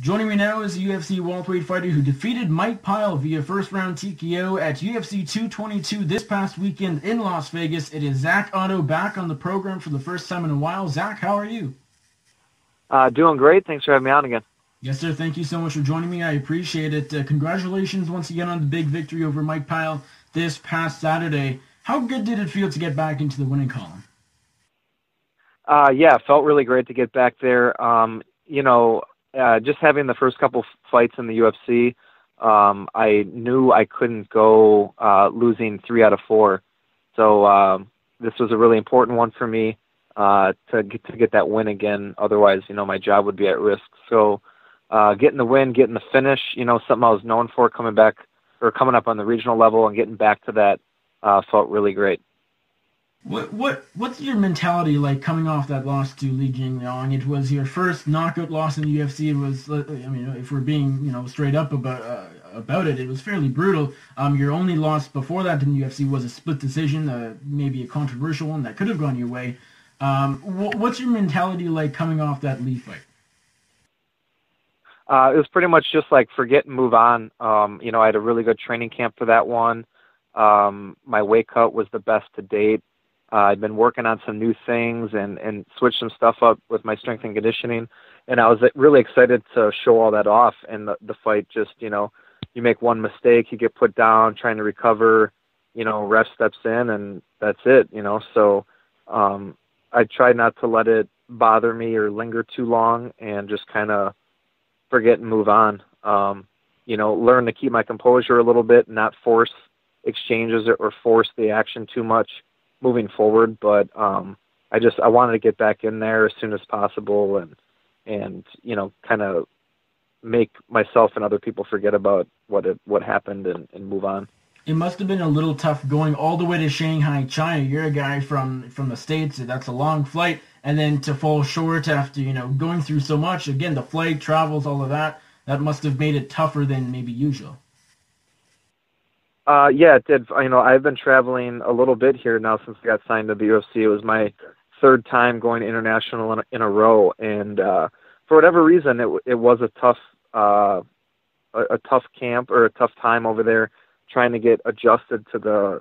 Joining me now is a UFC welterweight fighter who defeated Mike Pyle via first round TKO at UFC 222 this past weekend in Las Vegas. It is Zak Ottow back on the program for the first time in a while. Zak, how are you? Uh, doing great. Thanks for having me on again. Yes, sir. Thank you so much for joining me. I appreciate it. Uh, congratulations once again on the big victory over Mike Pyle this past Saturday. How good did it feel to get back into the winning column? Uh, yeah, felt really great to get back there. Um, you know, uh, just having the first couple fights in the UFC, um, I knew I couldn't go uh, losing three out of four. So um, this was a really important one for me uh, to get to get that win again. Otherwise, you know, my job would be at risk. So uh, getting the win, getting the finish, you know, something I was known for coming back or coming up on the regional level and getting back to that uh, felt really great. What what what's your mentality like coming off that loss to Li Jingliang? It was your first knockout loss in the UFC. It was I mean if we're being you know straight up about uh, about it, it was fairly brutal. Um, your only loss before that in the UFC was a split decision, uh, maybe a controversial one that could have gone your way. Um, wh- what's your mentality like coming off that Li fight? Uh, it was pretty much just like forget and move on. Um, you know, I had a really good training camp for that one. Um, my weight cut was the best to date. Uh, I'd been working on some new things and and switched some stuff up with my strength and conditioning, and I was really excited to show all that off. And the the fight just you know, you make one mistake, you get put down, trying to recover. You know, ref steps in, and that's it. You know, so um, I tried not to let it bother me or linger too long, and just kind of forget and move on. Um, you know, learn to keep my composure a little bit, not force exchanges or force the action too much moving forward. But um, I just I wanted to get back in there as soon as possible and and you know kind of make myself and other people forget about what it, what happened and, and move on. It must have been a little tough going all the way to Shanghai, China. You're a guy from from the states. That's a long flight, and then to fall short after you know going through so much. Again, the flight travels, all of that. That must have made it tougher than maybe usual. Uh, yeah, it did. You know, I've been traveling a little bit here now since I got signed to the UFC. It was my third time going international in a, in a row, and uh, for whatever reason, it it was a tough uh, a, a tough camp or a tough time over there, trying to get adjusted to the,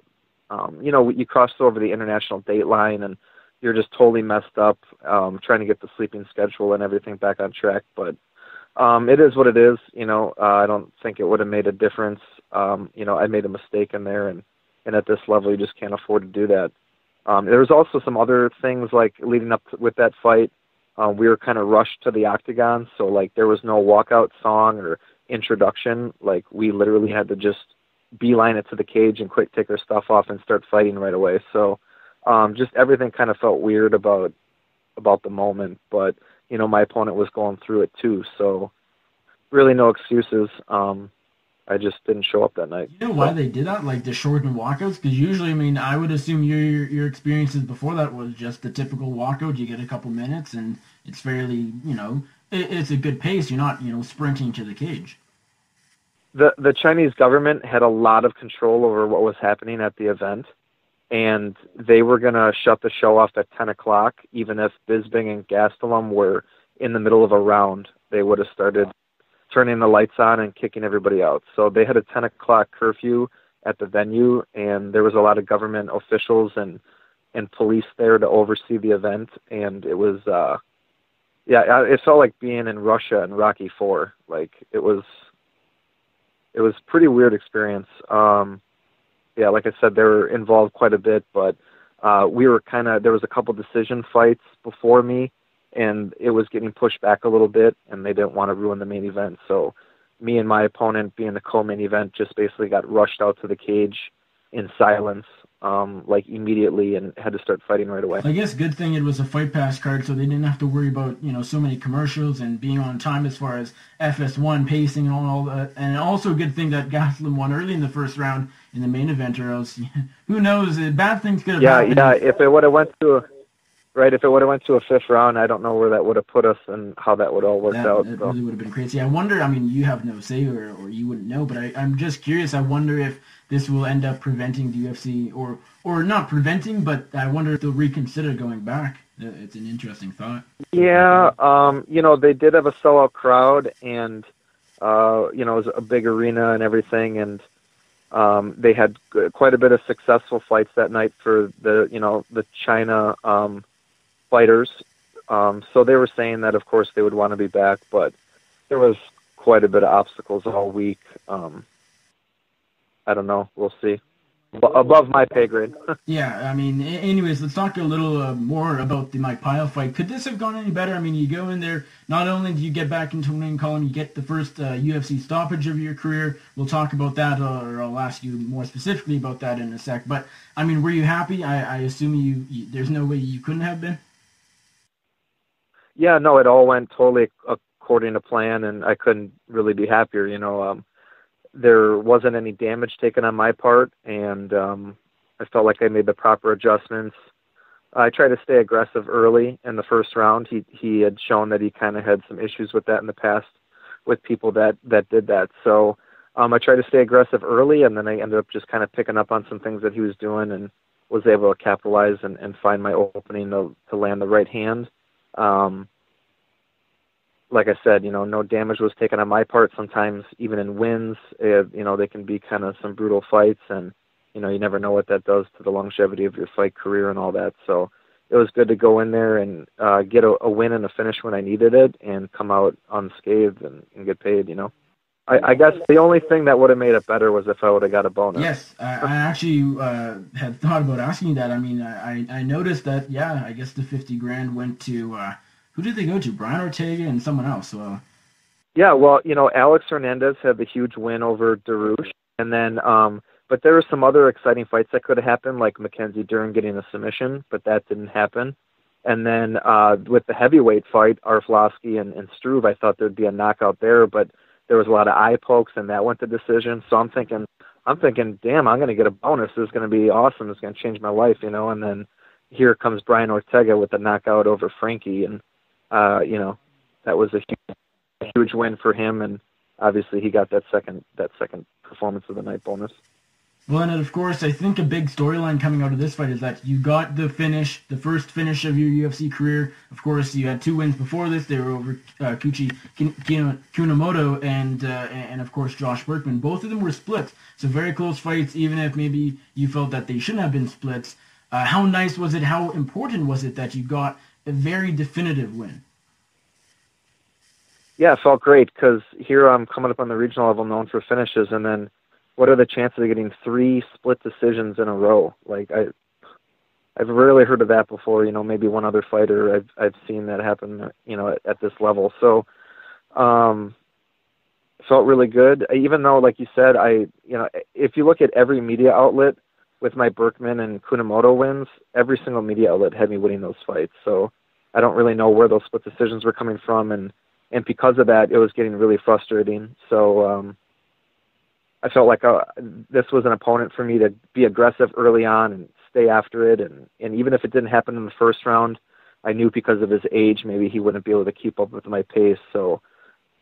um, you know, you crossed over the international date line and you're just totally messed up, um, trying to get the sleeping schedule and everything back on track. But um, it is what it is. You know, uh, I don't think it would have made a difference. Um, you know, I made a mistake in there, and and at this level, you just can't afford to do that. Um, there was also some other things like leading up to, with that fight. Um, we were kind of rushed to the octagon, so like there was no walkout song or introduction. Like we literally had to just beeline it to the cage and quick take our stuff off and start fighting right away. So um, just everything kind of felt weird about about the moment. But you know, my opponent was going through it too, so really no excuses. Um, I just didn't show up that night. You know why they did that? Like the shortened walkouts? Because usually, I mean, I would assume your, your your experiences before that was just the typical walkout. You get a couple minutes, and it's fairly, you know, it, it's a good pace. You're not, you know, sprinting to the cage. The the Chinese government had a lot of control over what was happening at the event, and they were going to shut the show off at 10 o'clock, even if Bisping and Gastelum were in the middle of a round. They would have started turning the lights on and kicking everybody out. So they had a 10 o'clock curfew at the venue, and there was a lot of government officials and and police there to oversee the event, and it was uh yeah, it felt like being in Russia in Rocky Four. Like it was, it was pretty weird experience. Um, yeah, like I said, they were involved quite a bit, but uh, we were kind of there was a couple decision fights before me, and it was getting pushed back a little bit, and they didn't want to ruin the main event. So, me and my opponent, being the co-main event, just basically got rushed out to the cage in silence, um, like immediately, and had to start fighting right away. I guess good thing it was a fight pass card, so they didn't have to worry about you know so many commercials and being on time as far as FS1 pacing and all that. And also good thing that Gastelum won early in the first round in the main event, or else who knows? Bad things could have yeah, happened. Yeah, If it would have went to right? If it would have went to a fifth round, I don't know where that would have put us and how that would all worked that, out. It so. really would have been crazy. I wonder. I mean, you have no say, or, or you wouldn't know, but I, I'm just curious. I wonder if this will end up preventing the UFC, or or not preventing, but I wonder if they'll reconsider going back. It's an interesting thought. Yeah, um, you know, they did have a sellout crowd, and uh, you know, it was a big arena and everything, and um, they had quite a bit of successful fights that night for the you know the China um, fighters. Um, so they were saying that, of course, they would want to be back, but there was quite a bit of obstacles all week. Um, I don't know. We'll see above my pay grade. yeah, I mean, anyways, let's talk a little uh, more about the Mike Pyle fight. Could this have gone any better? I mean, you go in there, not only do you get back into winning column, you get the first uh, UFC stoppage of your career. We'll talk about that, or I'll ask you more specifically about that in a sec. But, I mean, were you happy? I, I assume you, you, there's no way you couldn't have been? Yeah, no, it all went totally according to plan, and I couldn't really be happier. You know, um, there wasn't any damage taken on my part, and um, I felt like I made the proper adjustments. I tried to stay aggressive early in the first round. He he had shown that he kind of had some issues with that in the past with people that that did that. So um, I tried to stay aggressive early, and then I ended up just kind of picking up on some things that he was doing, and was able to capitalize and, and find my opening to to land the right hand. Um, like I said, you know, no damage was taken on my part. Sometimes even in wins, it, you know, they can be kind of some brutal fights, and you know, you never know what that does to the longevity of your fight career and all that. So it was good to go in there and uh, get a, a win and a finish when I needed it, and come out unscathed and, and get paid. You know. I, I guess the only thing that would have made it better was if I would have got a bonus. Yes, I, I actually uh, had thought about asking that. I mean, I, I noticed that, yeah, I guess the 50 grand went to uh, who did they go to? Brian Ortega and someone else. So. Yeah, well, you know, Alex Hernandez had the huge win over Dariush, and then, um, but there were some other exciting fights that could have happened, like Mackenzie Dern getting a submission, but that didn't happen. And then uh, with the heavyweight fight, Arlovski and, and Struve, I thought there'd be a knockout there, but there was a lot of eye pokes, and that went to decision. So I'm thinking, I'm thinking, damn, I'm going to get a bonus. This is going to be awesome. It's going to change my life, you know. And then here comes Brian Ortega with a knockout over Frankie, and uh, you know, that was a huge, huge win for him, and obviously he got that second that second performance of the night bonus. Well, and of course, I think a big storyline coming out of this fight is that you got the finish, the first finish of your UFC career. Of course, you had two wins before this. They were over uh, Kiichi Kunimoto and uh, and of course Josh Burkman. Both of them were splits, so very close fights. Even if maybe you felt that they shouldn't have been splits, uh, how nice was it? How important was it that you got a very definitive win. Yeah, it felt great because here I'm coming up on the regional level, known for finishes, and then what are the chances of getting three split decisions in a row? Like I, I've rarely heard of that before. You know, maybe one other fighter I've I've seen that happen. You know, at, at this level. So, um, felt really good. Even though, like you said, I you know, if you look at every media outlet with my Burkman and Kunimoto wins, every single media outlet had me winning those fights. So I don't really know where those split decisions were coming from, and and because of that, it was getting really frustrating. So um, I felt like uh, this was an opponent for me to be aggressive early on and stay after it, and and even if it didn't happen in the first round, I knew because of his age, maybe he wouldn't be able to keep up with my pace. So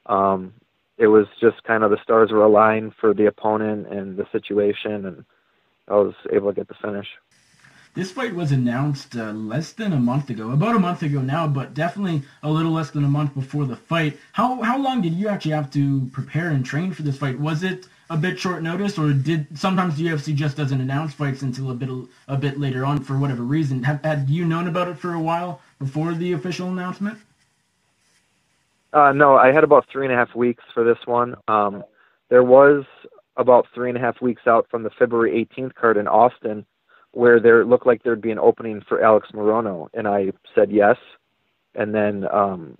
um, it was just kind of the stars were aligned for the opponent and the situation, and I was able to get the finish. This fight was announced uh, less than a month ago, about a month ago now, but definitely a little less than a month before the fight. How how long did you actually have to prepare and train for this fight? Was it a bit short notice, or did sometimes the UFC just doesn't announce fights until a bit a bit later on for whatever reason? Have, had you known about it for a while before the official announcement? Uh, no, I had about three and a half weeks for this one. Um, there was about three and a half weeks out from the February 18th card in Austin, where there looked like there'd be an opening for Alex Morono, and I said yes. And then um,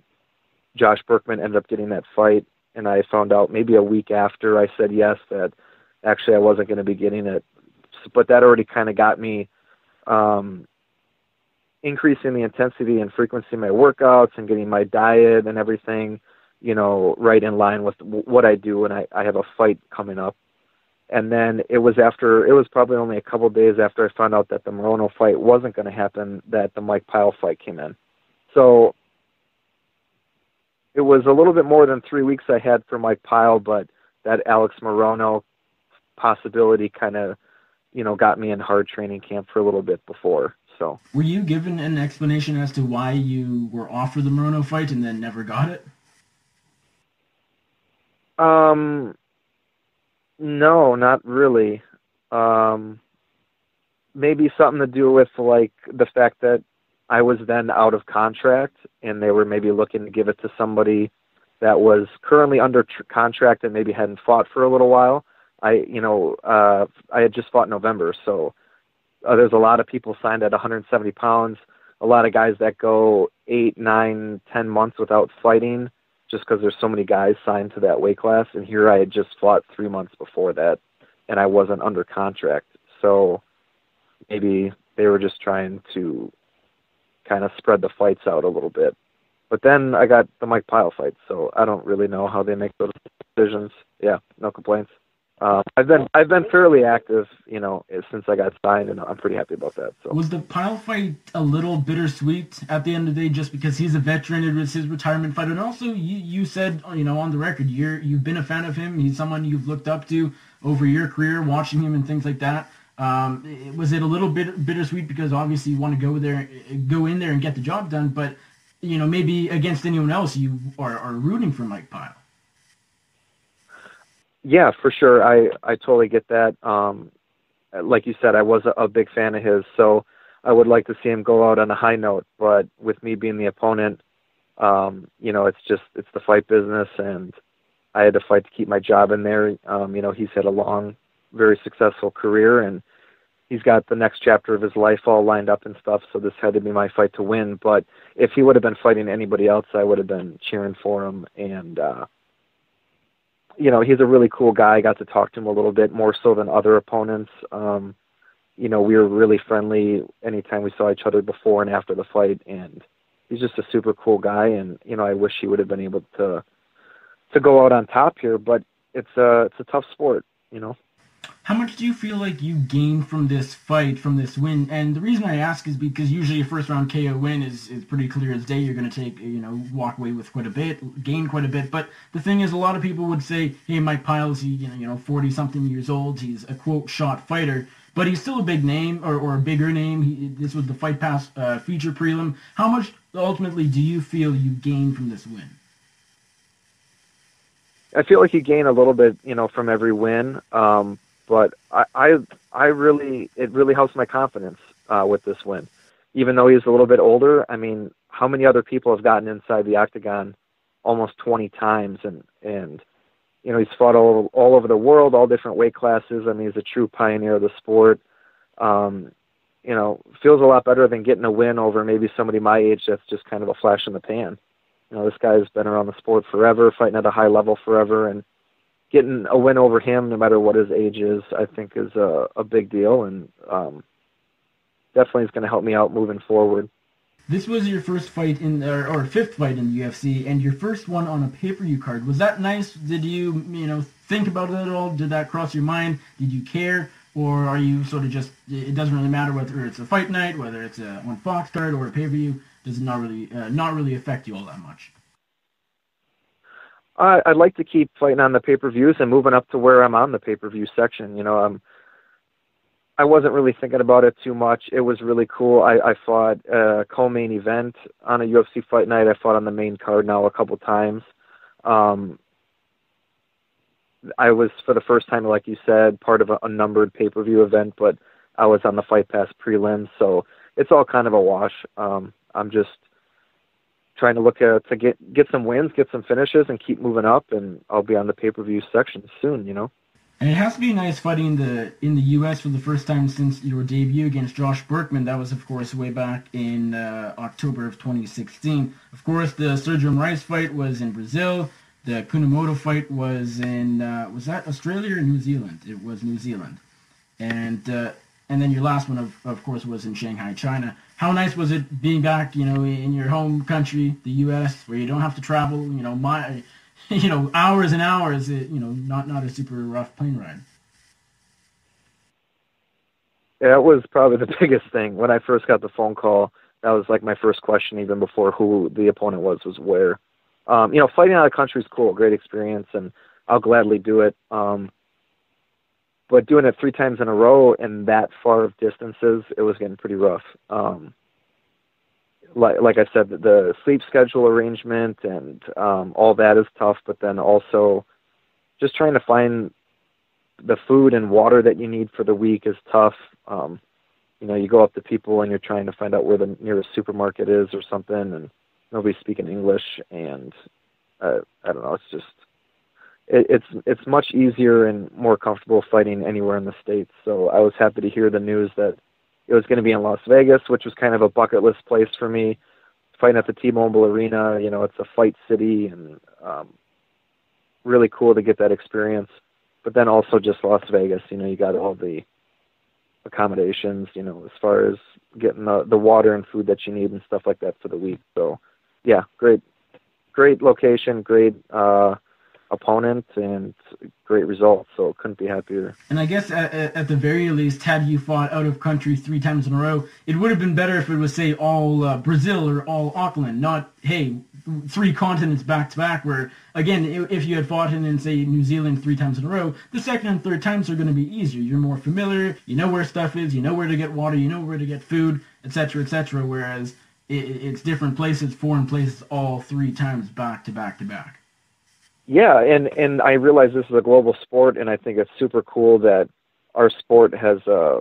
Josh Burkman ended up getting that fight, and I found out maybe a week after I said yes that actually I wasn't going to be getting it. But that already kind of got me um, increasing the intensity and frequency of my workouts and getting my diet and everything, you know, right in line with what I do when I, I have a fight coming up and then it was after it was probably only a couple days after I found out that the Morono fight wasn't going to happen that the Mike Pyle fight came in. So it was a little bit more than three weeks I had for Mike Pyle, but that Alex Morono possibility kind of you know got me in hard training camp for a little bit before. So were you given an explanation as to why you were offered the Morono fight and then never got it? Um, no, not really. Um, maybe something to do with like the fact that I was then out of contract, and they were maybe looking to give it to somebody that was currently under tr- contract and maybe hadn't fought for a little while. I, you know, uh, I had just fought in November, so uh, there's a lot of people signed at 170 pounds. A lot of guys that go eight, nine, ten months without fighting just because there's so many guys signed to that weight class. And here I had just fought three months before that, and I wasn't under contract. So maybe they were just trying to kind of spread the fights out a little bit. But then I got the Mike Pyle fight, so I don't really know how they make those decisions. Yeah, no complaints. Um, I've been I've been fairly active, you know, since I got signed, and I'm pretty happy about that. So was the Pyle fight a little bittersweet at the end of the day, just because he's a veteran, it was his retirement fight, and also you you said you know on the record you're you've been a fan of him. He's someone you've looked up to over your career, watching him and things like that. Um, was it a little bit bittersweet because obviously you want to go there, go in there and get the job done, but you know maybe against anyone else you are, are rooting for Mike Pyle. Yeah, for sure. I I totally get that. Um, like you said, I was a, a big fan of his, so I would like to see him go out on a high note. But with me being the opponent, um, you know, it's just it's the fight business, and I had to fight to keep my job in there. Um, you know, he's had a long, very successful career, and he's got the next chapter of his life all lined up and stuff. So this had to be my fight to win. But if he would have been fighting anybody else, I would have been cheering for him, and uh, you know, he's a really cool guy. I got to talk to him a little bit more so than other opponents. Um, you know, we were really friendly anytime we saw each other before and after the fight, and he's just a super cool guy. And you know, I wish he would have been able to to go out on top here, but it's a it's a tough sport, you know. How much do you feel like you gained from this fight, from this win? And the reason I ask is because usually a first round KO win is, is pretty clear as day. You're going to take, you know, walk away with quite a bit, gain quite a bit. But the thing is, a lot of people would say, hey, Mike Pyle's, he, you know, you know, 40 something years old. He's a quote shot fighter, but he's still a big name or, or a bigger name. He, this was the Fight Pass uh, feature prelim. How much ultimately do you feel you gained from this win? I feel like you gain a little bit, you know, from every win. Um, but I, I, I really, it really helps my confidence uh, with this win. Even though he's a little bit older, I mean, how many other people have gotten inside the octagon almost 20 times, and and you know he's fought all all over the world, all different weight classes. I mean, he's a true pioneer of the sport. Um, you know, feels a lot better than getting a win over maybe somebody my age that's just kind of a flash in the pan. You know, this guy's been around the sport forever, fighting at a high level forever, and getting a win over him, no matter what his age is, I think is a, a big deal, and um, definitely is going to help me out moving forward. This was your first fight in, or, or, fifth fight in the UFC, and your first one on a pay-per-view card. Was that nice? Did you, you know, think about it at all? Did that cross your mind? Did you care, or are you sort of just? It doesn't really matter whether it's a fight night, whether it's a on Fox card or a pay-per-view. Does it not really, uh, not really affect you all that much? I, I'd like to keep fighting on the pay per views and moving up to where I'm on the pay per view section. You know, um, I wasn't really thinking about it too much. It was really cool. I, I fought a co-main event on a UFC fight night. I fought on the main card now a couple times. Um, I was for the first time, like you said, part of a, a numbered pay-per-view event, but I was on the Fight Pass prelims, so it's all kind of a wash. Um, I'm just trying to look at to get get some wins, get some finishes, and keep moving up. And I'll be on the pay per view section soon. You know. And it has to be nice fighting in the in the U.S. for the first time since your debut against Josh Burkman. That was, of course, way back in uh, October of 2016. Of course, the Sergio Moraes fight was in Brazil. The Kunimoto fight was in uh, was that Australia or New Zealand? It was New Zealand. And uh, and then your last one, of, of course, was in Shanghai, China. How nice was it being back, you know, in your home country, the U.S., where you don't have to travel, you know, my, you know, hours and hours, it, you know, not not a super rough plane ride. Yeah, that was probably the biggest thing when I first got the phone call. That was like my first question, even before who the opponent was, was where. Um, you know, fighting out of country is cool, great experience, and I'll gladly do it. Um, but doing it three times in a row and that far of distances, it was getting pretty rough. Um, like like I said, the sleep schedule arrangement and um, all that is tough. But then also, just trying to find the food and water that you need for the week is tough. Um, you know, you go up to people and you're trying to find out where the nearest supermarket is or something, and nobody's speaking English, and uh, I don't know. It's just it, it's it's much easier and more comfortable fighting anywhere in the states. So I was happy to hear the news that it was going to be in Las Vegas, which was kind of a bucket list place for me. Fighting at the T-Mobile Arena, you know, it's a fight city, and um, really cool to get that experience. But then also just Las Vegas, you know, you got all the accommodations, you know, as far as getting the the water and food that you need and stuff like that for the week. So, yeah, great, great location, great uh, opponent and great results. So couldn't be happier. And I guess at, at, the very least, had you fought out of country three times in a row, it would have been better if it was say all uh, Brazil or all Auckland, not hey three continents back to back. Where again, if you had fought in, in say New Zealand three times in a row, the second and third times are going to be easier. You're more familiar. You know where stuff is. You know where to get water. You know where to get food, etc., etc. Whereas it, it's different places, foreign places, all three times back to back to back. Yeah, and and I realize this is a global sport, and I think it's super cool that our sport has, uh,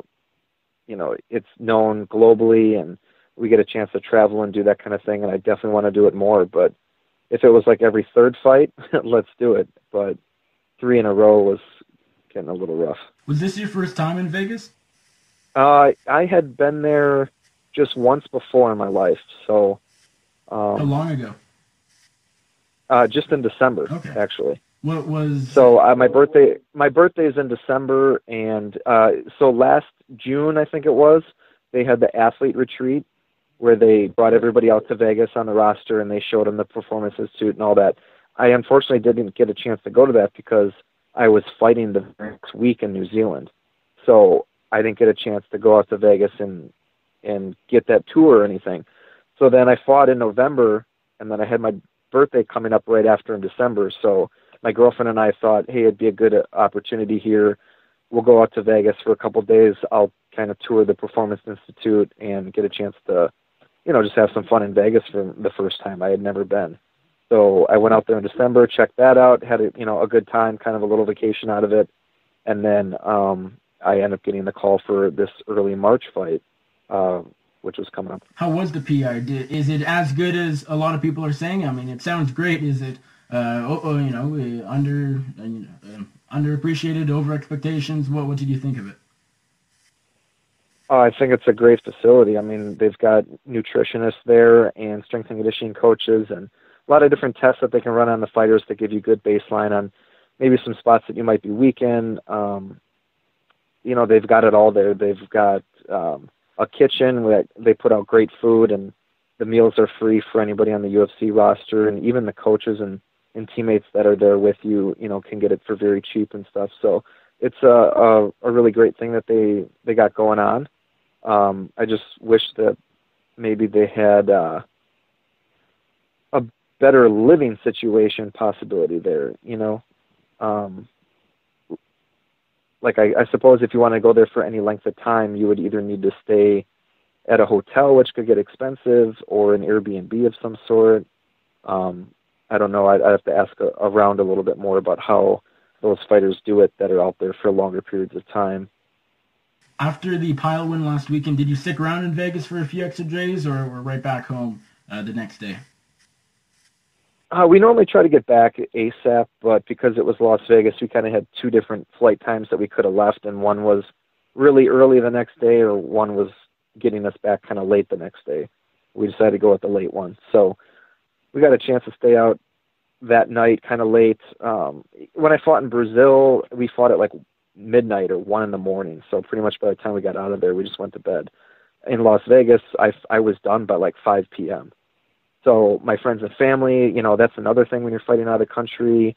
you know, it's known globally, and we get a chance to travel and do that kind of thing. And I definitely want to do it more. But if it was like every third fight, let's do it. But three in a row was getting a little rough. Was this your first time in Vegas? Uh, I had been there just once before in my life. So. Um, How long ago? Uh, just in December, okay. actually. What was so uh, my birthday? My birthday is in December, and uh, so last June, I think it was, they had the athlete retreat where they brought everybody out to Vegas on the roster and they showed them the performance institute and all that. I unfortunately didn't get a chance to go to that because I was fighting the next week in New Zealand, so I didn't get a chance to go out to Vegas and and get that tour or anything. So then I fought in November, and then I had my birthday coming up right after in December. So my girlfriend and I thought, hey, it'd be a good opportunity here. We'll go out to Vegas for a couple of days. I'll kind of tour the Performance Institute and get a chance to, you know, just have some fun in Vegas for the first time. I had never been. So I went out there in December, checked that out, had a, you know a good time, kind of a little vacation out of it, and then um, I ended up getting the call for this early March fight. Uh, which was coming up. How was the PR? Did, is it as good as a lot of people are saying? I mean, it sounds great. Is it, uh, oh, oh, you know, uh, under uh, you know, uh, underappreciated, over expectations? What what did you think of it? Oh, I think it's a great facility. I mean, they've got nutritionists there and strength and conditioning coaches, and a lot of different tests that they can run on the fighters to give you good baseline on maybe some spots that you might be weak in. Um, you know, they've got it all there. They've got um, a kitchen where they put out great food and the meals are free for anybody on the UFC roster and even the coaches and, and teammates that are there with you, you know, can get it for very cheap and stuff. So it's a, a, a really great thing that they, they got going on. Um, I just wish that maybe they had uh, a better living situation possibility there, you know. Um, like I, I suppose if you want to go there for any length of time, you would either need to stay at a hotel, which could get expensive, or an Airbnb of some sort. Um, I don't know. I'd, I'd have to ask a, around a little bit more about how those fighters do it that are out there for longer periods of time. After the Pyle win last weekend, did you stick around in Vegas for a few extra days, or were right back home uh, the next day? Uh, we normally try to get back ASAP, but because it was Las Vegas, we kind of had two different flight times that we could have left, and one was really early the next day, or one was getting us back kind of late the next day. We decided to go with the late one, so we got a chance to stay out that night, kind of late. Um, when I fought in Brazil, we fought at like midnight or one in the morning, so pretty much by the time we got out of there, we just went to bed. In Las Vegas, I I was done by like 5 p.m. So my friends and family, you know, that's another thing when you're fighting out of country.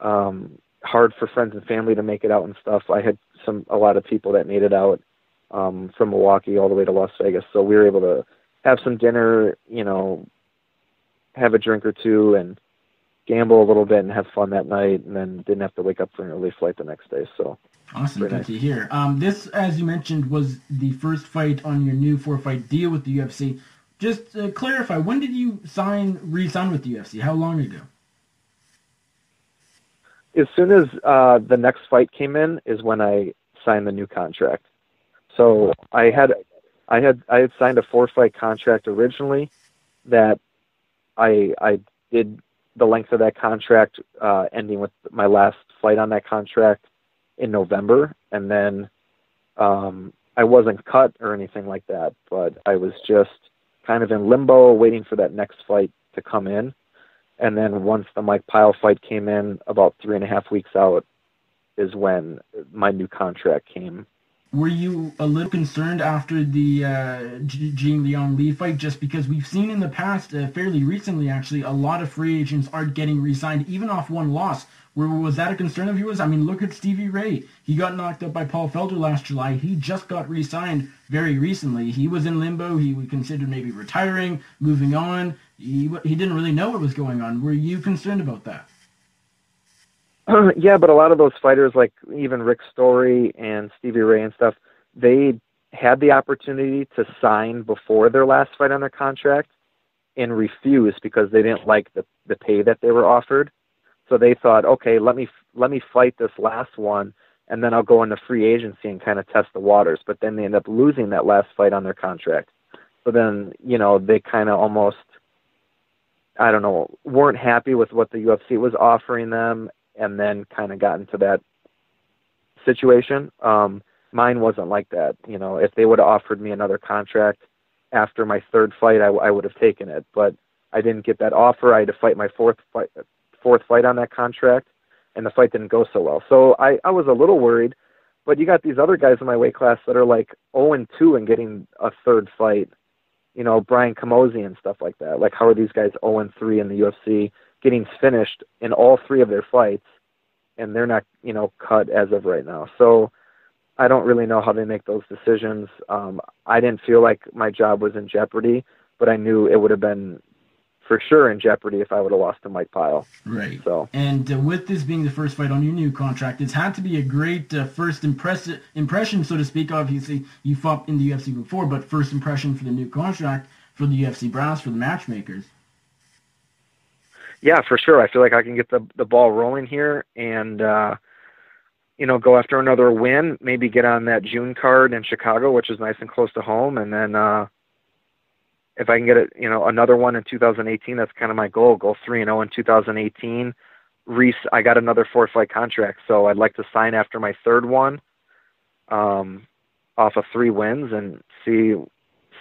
Um, hard for friends and family to make it out and stuff. I had some a lot of people that made it out, um, from Milwaukee all the way to Las Vegas. So we were able to have some dinner, you know, have a drink or two, and gamble a little bit and have fun that night, and then didn't have to wake up for an early flight the next day. So awesome, good nice. to hear. Um, this, as you mentioned, was the first fight on your new four-fight deal with the UFC. Just to clarify, when did you sign, re-sign with the UFC? How long ago? As soon as uh, the next fight came in, is when I signed the new contract. So I had, I had, I had signed a four-fight contract originally, that I I did the length of that contract, uh, ending with my last fight on that contract in November, and then um, I wasn't cut or anything like that, but I was just kind of in limbo, waiting for that next fight to come in. And then once the Mike Pyle fight came in, about three and a half weeks out, is when my new contract came were you a little concerned after the uh, Jing Liang Li fight? Just because we've seen in the past, uh, fairly recently actually, a lot of free agents aren't getting re-signed, even off one loss. Where was that a concern of yours? I mean, look at Stevie Ray. He got knocked out by Paul Felder last July. He just got re-signed very recently. He was in limbo. He would consider maybe retiring, moving on. He he didn't really know what was going on. Were you concerned about that? yeah, but a lot of those fighters, like even Rick Story and Stevie Ray and stuff, they had the opportunity to sign before their last fight on their contract and refused because they didn't like the the pay that they were offered. So they thought, okay, let me let me fight this last one, and then I'll go into free agency and kind of test the waters. But then they end up losing that last fight on their contract. So then, you know, they kind of almost, I don't know, weren't happy with what the UFC was offering them, and then kind of got into that situation. Um, mine wasn't like that. You know, if they would have offered me another contract after my third fight, I, I would have taken it. But I didn't get that offer. I had to fight my fourth fight, fourth fight on that contract, and the fight didn't go so well. So I, I was a little worried. But you got these other guys in my weight class that are like 0 and 2 and getting a third fight. You know, Brian Camozzi and stuff like that. Like, how are these guys 0 and 3 in the UFC? Getting finished in all three of their fights, and they're not, you know, cut as of right now. So I don't really know how they make those decisions. Um, I didn't feel like my job was in jeopardy, but I knew it would have been for sure in jeopardy if I would have lost to Mike Pyle. Right. So, and uh, with this being the first fight on your new contract, it's had to be a great uh, first impress- impression, so to speak. Obviously, you fought in the UFC before, but first impression for the new contract for the UFC brass for the matchmakers yeah, for sure. I feel like I can get the the ball rolling here and uh you know, go after another win, maybe get on that June card in Chicago, which is nice and close to home, and then uh if I can get it, you know, another one in 2018, that's kind of my goal. Go three and zero oh in 2018. Reese, I got another four fight contract, so I'd like to sign after my third one, um, off of three wins, and see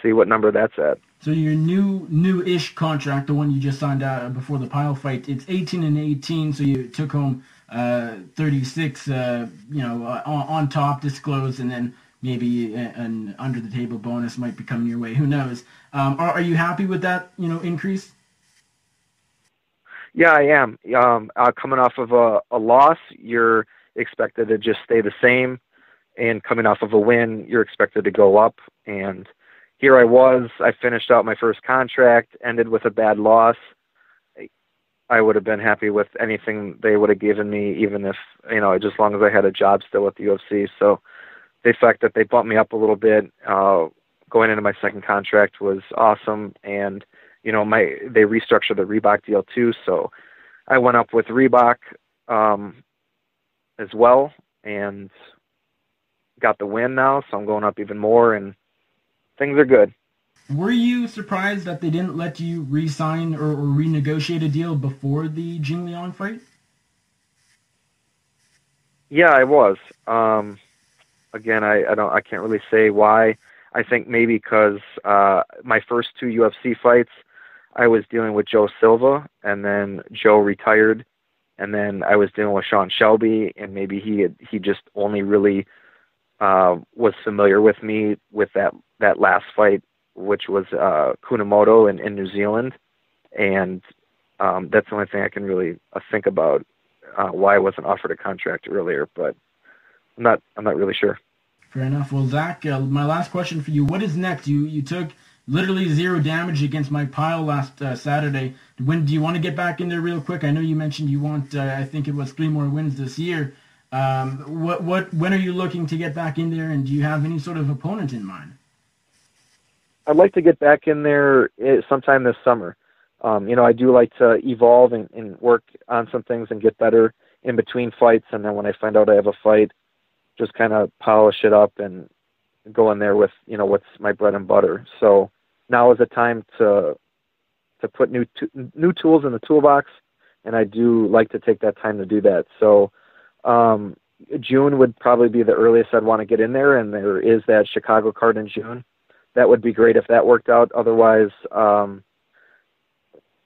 see what number that's at. So your new new-ish contract, the one you just signed out before the Pyle fight, it's 18 and 18. So you took home uh, 36, uh, you know, uh, on, on, top disclosed, and then maybe an under the table bonus might be coming your way. Who knows? Um, are, are you happy with that, you know, increase? Yeah, I am. Um, uh, coming off of a, a loss, you're expected to just stay the same, and coming off of a win, you're expected to go up. And here I was. I finished out my first contract, ended with a bad loss. I would have been happy with anything they would have given me, even if you know, just as long as I had a job still with the UFC. So the fact that they bumped me up a little bit uh, going into my second contract was awesome, and you know, my they restructured the Reebok deal too. So I went up with Reebok um, as well, and got the win now. So I'm going up even more and things are good. Were you surprised that they didn't let you re-sign or, or renegotiate a deal before the Jing Liang fight? Yeah, I was. Um, again, I, I don't, I can't really say why. I think maybe because uh, my first two UFC fights, I was dealing with Joe Silva, and then Joe retired, and then I was dealing with Sean Shelby, and maybe he had, he just only really uh, was familiar with me with that that last fight, which was uh, Kunimoto in, in New Zealand, and um, that's the only thing I can really uh, think about uh, why I wasn't offered a contract earlier. But I'm not I'm not really sure. Fair enough. Well, Zak, uh, my last question for you: What is next? You you took literally zero damage against Mike Pyle last uh, Saturday. When do you want to get back in there real quick? I know you mentioned you want, uh, I think it was three more wins this year. Um, what what when are you looking to get back in there, and do you have any sort of opponent in mind? I'd like to get back in there eh, sometime this summer. Um, you know, I do like to evolve and, and work on some things and get better in between fights, and then when I find out I have a fight, just kind of polish it up and go in there with you know what's my bread and butter. So now is the time to to put new new tools in the toolbox, and I do like to take that time to do that. So um, June would probably be the earliest I'd want to get in there, and there is that Chicago card in June. That would be great if that worked out. Otherwise, um,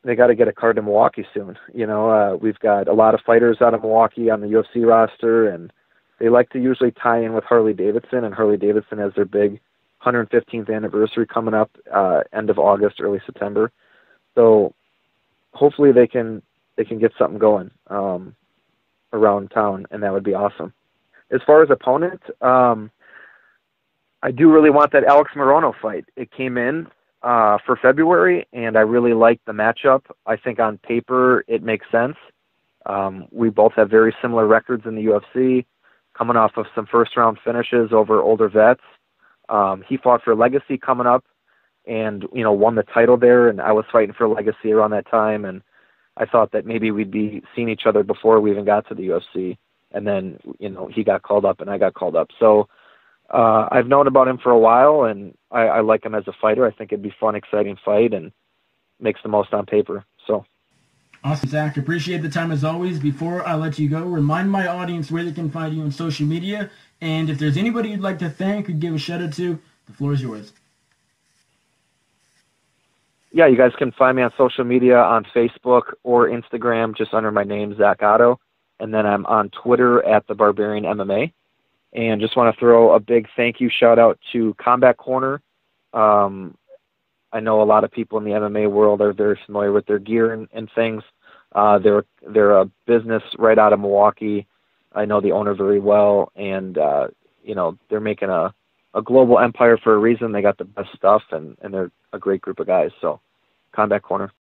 they got to get a card to Milwaukee soon. You know, uh, we've got a lot of fighters out of Milwaukee on the UFC roster, and they like to usually tie in with Harley Davidson, and Harley Davidson has their big 115th anniversary coming up uh, end of August, early September. So hopefully they can they can get something going um, around town, and that would be awesome. As far as opponent, um, I do really want that Alex Morono fight. It came in uh, for February, and I really like the matchup. I think on paper it makes sense. Um, we both have very similar records in the UFC, coming off of some first round finishes over older vets. Um, he fought for Legacy coming up, and you know won the title there. And I was fighting for Legacy around that time, and I thought that maybe we'd be seeing each other before we even got to the UFC. And then you know he got called up, and I got called up. So uh, I've known about him for a while, and I, I like him as a fighter. I think it'd be fun, exciting fight, and makes the most on paper. So. Awesome, Zak. Appreciate the time as always. Before I let you go, remind my audience where they can find you on social media and if there's anybody you'd like to thank or give a shout out to, the floor is yours. Yeah, you guys can find me on social media on Facebook or Instagram just under my name, Zak Ottow. And then I'm on Twitter at the Barbarian MMA. And just want to throw a big thank you shout out to Combat Corner. Um, I know a lot of people in the MMA world are very familiar with their gear and, and things. Uh, they're they're a business right out of Milwaukee I know the owner very well, and uh, you know they're making a a global empire for a reason. They got the best stuff, and and they're a great group of guys. So, Combat Corner.